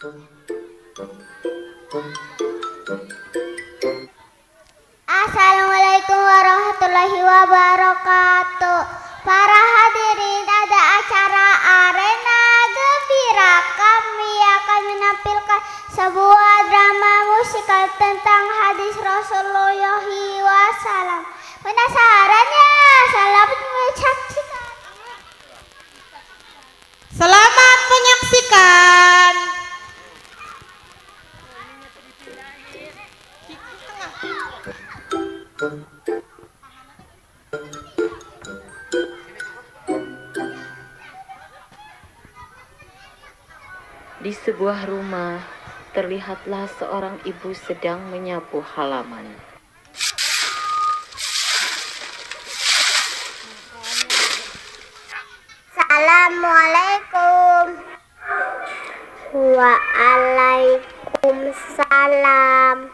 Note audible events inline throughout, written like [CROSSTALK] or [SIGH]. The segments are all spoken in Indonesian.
Assalamualaikum warahmatullahi wabarakatuh. Para hadirin ada acara arena gembira. Kami akan menampilkan sebuah drama musikal tentang hadis Rasulullah SAW. Penasaran ya? Selamat Di sebuah rumah, terlihatlah seorang ibu sedang menyapu halaman. Assalamualaikum. Waalaikumsalam.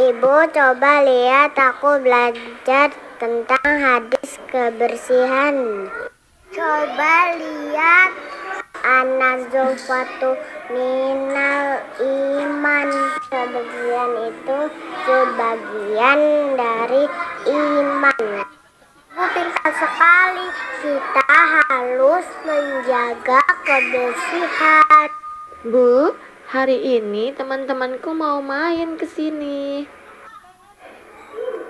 Ibu coba lihat aku belajar tentang hadis kebersihan. Coba lihat Anazofatu minal iman. Kebersihan itu sebagian dari iman. Ibu pintar sekali Kita harus menjaga kebersihan. Bu, hari ini teman-temanku mau main ke sini.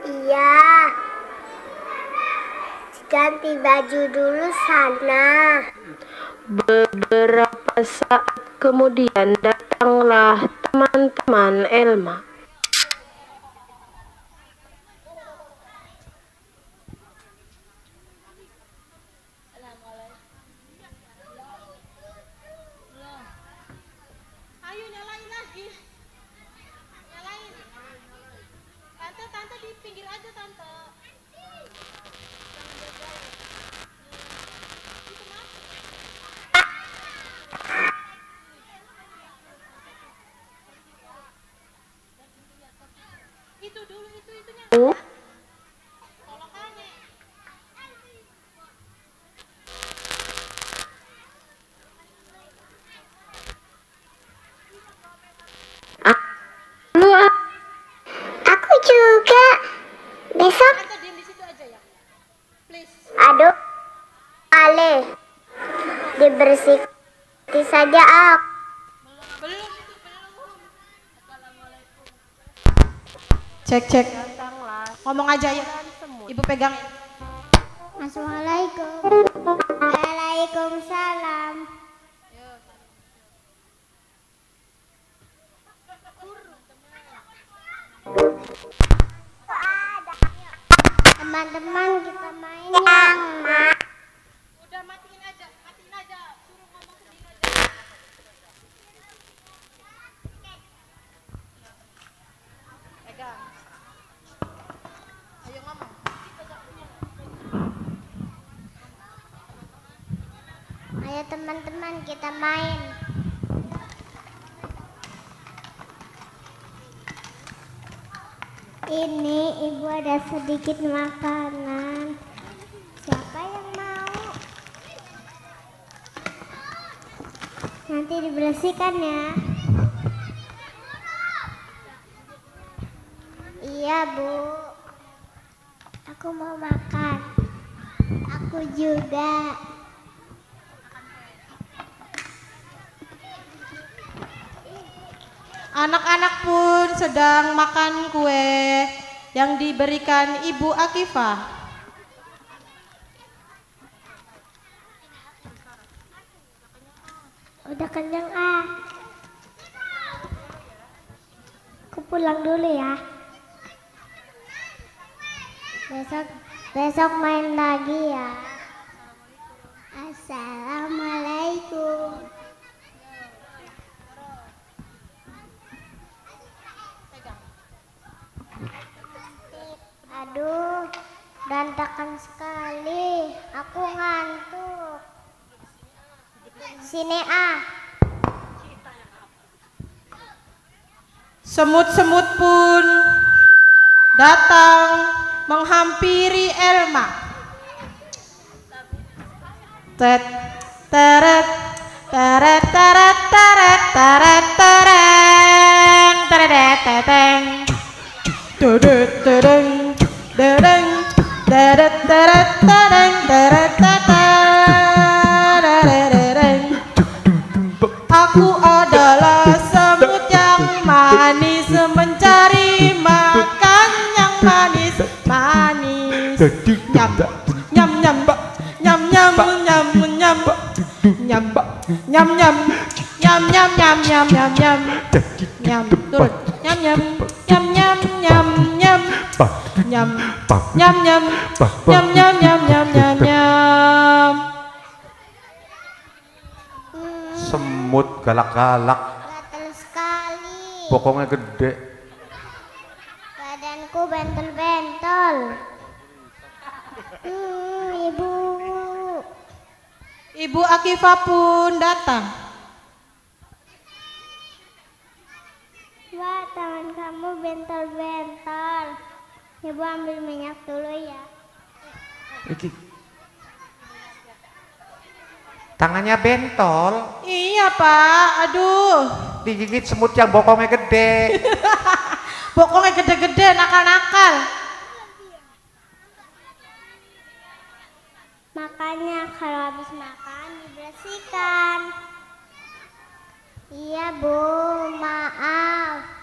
Iya Ganti baju dulu sana Beberapa saat kemudian datanglah teman-teman Elma. Dibersihkan saja aku Belum itu belum. Cek cek. Ngomong aja ya. Ibu pegang. Assalamualaikum Waalaikumsalam Ayo teman-teman kita main. Ini ibu ada sedikit makanan. Siapa yang mau? Nanti dibersihkan ya. Iya bu. Aku mau makan. Aku juga Anak-anak pun sedang makan kue yang diberikan Ibu Akifah. Udah kenyang ah. Aku pulang dulu ya. Besok besok main lagi ya. Assalamualaikum. Aduh, berantakan sekali. Aku ngantuk. Sini ah. Semut-semut pun datang menghampiri Elma. Tet, teret teret teret teret teret tereng teret teteng dudut tereng Aku adalah semut yang manis mencari makan yang manis manis. Nyam nyam nyam. Nyam nyam nyam nyam. Nyam nyam nyam. Nyam nyam nyam nyam nyam. Nyam nyam nyam. Nyam nyam nyam nyam nyam nyam nyam nyam nyam nyam nyam Semut galak-galak, gatel sekali. bokongnya gede. Badanku bentol-bentol. Hmm, ibu. Ibu Akifa pun datang. Wah, tangan kamu bentol-bentol. Ibu ambil minyak dulu ya. Iki. Tangannya bentol, Iya pak, aduh. digigit semut yang bokongnya gede. [LAUGHS] Pokoknya gede-gede, nakal-nakal. Makanya kalau habis makan dibersihkan. Iya bu, maaf.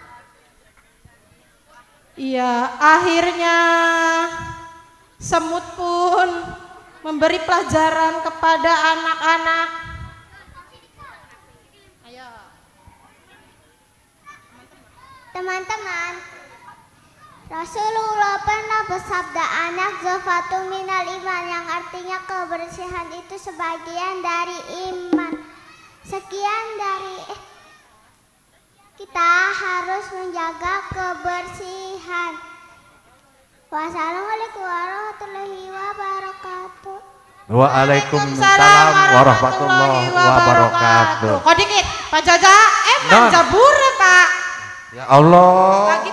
Iya, akhirnya semut pun memberi pelajaran kepada anak-anak. Teman-teman, Rasulullah pernah bersabda anak zafatu minal iman yang artinya kebersihan itu sebagian dari iman. Sekian dari eh, kita harus menjaga kebersihan. Wassalamualaikum warahmatullahi wabarakatuh. Waalaikumsalam warahmatullahi wabarakatuh. Kok dikit, Pak Jaja, eh Non. manja bure, Pak. Ya Allah. Lagi